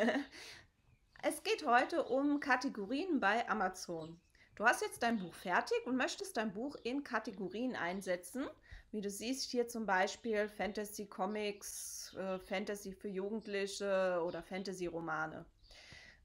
es geht heute um Kategorien bei Amazon. Du hast jetzt dein Buch fertig und möchtest dein Buch in Kategorien einsetzen. Wie du siehst, hier zum Beispiel Fantasy Comics, äh, Fantasy für Jugendliche oder Fantasy Romane.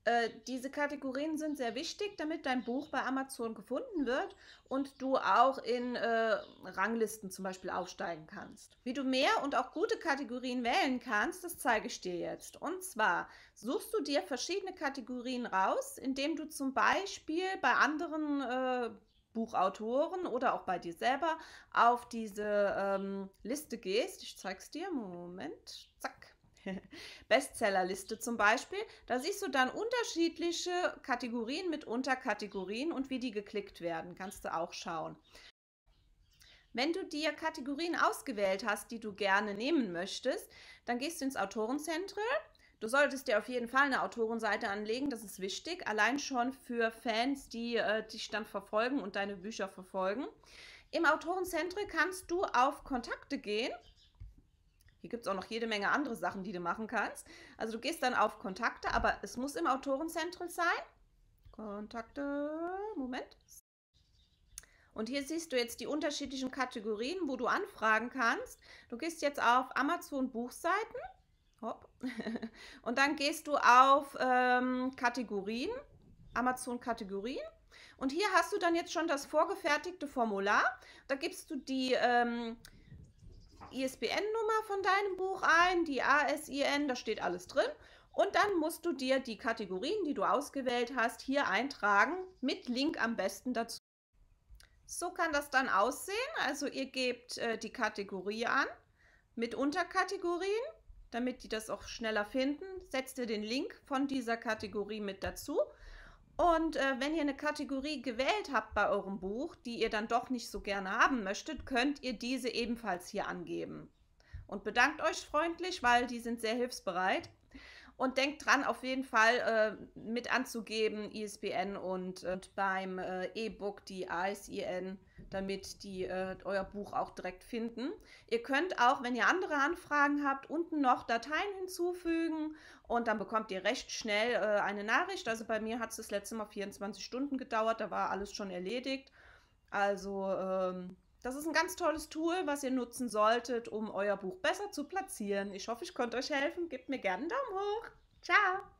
Äh, diese Kategorien sind sehr wichtig, damit dein Buch bei Amazon gefunden wird und du auch in äh, Ranglisten zum Beispiel aufsteigen kannst. Wie du mehr und auch gute Kategorien wählen kannst, das zeige ich dir jetzt. Und zwar suchst du dir verschiedene Kategorien raus, indem du zum Beispiel bei anderen äh, Buchautoren oder auch bei dir selber auf diese ähm, Liste gehst. Ich zeige es dir. Moment. Zack. Bestsellerliste zum Beispiel. Da siehst du dann unterschiedliche Kategorien mit Unterkategorien und wie die geklickt werden. Kannst du auch schauen. Wenn du dir Kategorien ausgewählt hast, die du gerne nehmen möchtest, dann gehst du ins Autorenzentrum. Du solltest dir auf jeden Fall eine Autorenseite anlegen, das ist wichtig, allein schon für Fans, die äh, dich dann verfolgen und deine Bücher verfolgen. Im Autorenzentrum kannst du auf Kontakte gehen hier gibt es auch noch jede Menge andere Sachen, die du machen kannst. Also du gehst dann auf Kontakte, aber es muss im Autorenzentrum sein. Kontakte, Moment. Und hier siehst du jetzt die unterschiedlichen Kategorien, wo du anfragen kannst. Du gehst jetzt auf Amazon Buchseiten. Hopp. Und dann gehst du auf ähm, Kategorien, Amazon Kategorien. Und hier hast du dann jetzt schon das vorgefertigte Formular. Da gibst du die ähm, ISBN-Nummer von deinem Buch ein, die ASIN, da steht alles drin. Und dann musst du dir die Kategorien, die du ausgewählt hast, hier eintragen, mit Link am besten dazu. So kann das dann aussehen. Also ihr gebt äh, die Kategorie an mit Unterkategorien, damit die das auch schneller finden. Setzt ihr den Link von dieser Kategorie mit dazu und äh, wenn ihr eine Kategorie gewählt habt bei eurem Buch, die ihr dann doch nicht so gerne haben möchtet, könnt ihr diese ebenfalls hier angeben. Und bedankt euch freundlich, weil die sind sehr hilfsbereit. Und denkt dran, auf jeden Fall äh, mit anzugeben, ISBN und, und beim äh, E-Book die ISIN, damit die äh, euer Buch auch direkt finden. Ihr könnt auch, wenn ihr andere Anfragen habt, unten noch Dateien hinzufügen und dann bekommt ihr recht schnell äh, eine Nachricht. Also bei mir hat es das letzte Mal 24 Stunden gedauert, da war alles schon erledigt. Also ähm, das ist ein ganz tolles Tool, was ihr nutzen solltet, um euer Buch besser zu platzieren. Ich hoffe, ich konnte euch helfen. Gebt mir gerne einen Daumen hoch. Ciao!